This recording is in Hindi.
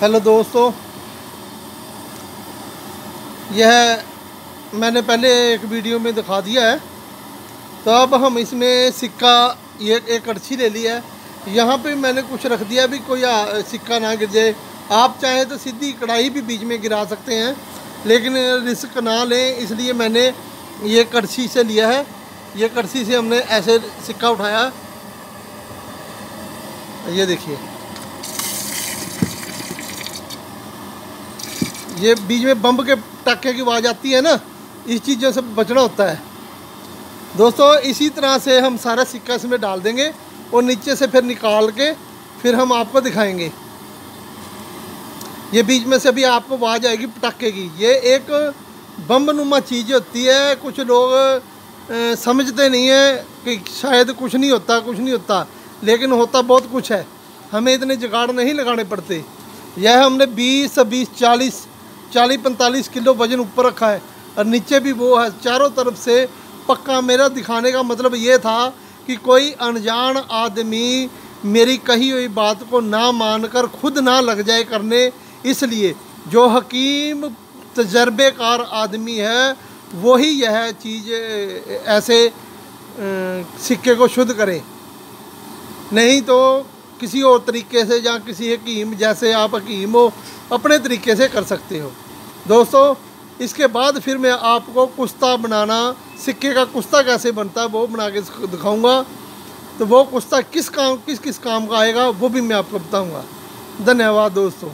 हेलो दोस्तों। यह मैंने पहले एक वीडियो में दिखा दिया है। तो अब हम इसमें सिक्का, ये एक कड़छी ले लिया है। यहाँ पे मैंने कुछ रख दिया भी, कोई सिक्का ना गिर जाए। आप चाहें तो सीधी कढ़ाई भी बीच में गिरा सकते हैं, लेकिन रिस्क ना लें, इसलिए मैंने ये कड़छी से लिया है। ये कड़छी से हमने ऐसे सिक्का उठाया। ये देखिए। ये बीच में बम्ब के टक्के की आवाज़ आती है ना, इस चीज़ों से बचना होता है। दोस्तों, इसी तरह से हम सारा सिक्का इसमें डाल देंगे और नीचे से फिर निकाल के फिर हम आपको दिखाएँगे। ये बीच में से भी आपको आवाज़ आएगी पटाखे की। ये एक बम नुमा चीज़ होती है, कुछ लोग समझते नहीं है कि शायद कुछ नहीं होता, कुछ नहीं होता, लेकिन होता बहुत कुछ है। हमें इतने जुगाड़ नहीं लगाने पड़ते। यह हमने 20 बीस, चालीस चालीस पैंतालीस किलो वज़न ऊपर रखा है और नीचे भी वो है। चारों तरफ़ से पक्का मेरा दिखाने का मतलब ये था कि कोई अनजान आदमी मेरी कही हुई बात को ना मानकर खुद ना लग जाए करने। इसलिए जो हकीम तजर्बेकार आदमी है, वही यह चीज़ ऐसे सिक्के को शुद्ध करे। नहीं तो किसी और तरीके से या किसी हकीम जैसे आप हकीम हो अपने तरीके से कर सकते हो। दोस्तों, इसके बाद फिर मैं आपको कुश्ता बनाना, सिक्के का कुश्ता कैसे बनता है वो बना के दिखाऊँगा। तो वो कुश्ता किस काम, किस किस काम का आएगा वो भी मैं आपको बताऊँगा। धन्यवाद दोस्तों।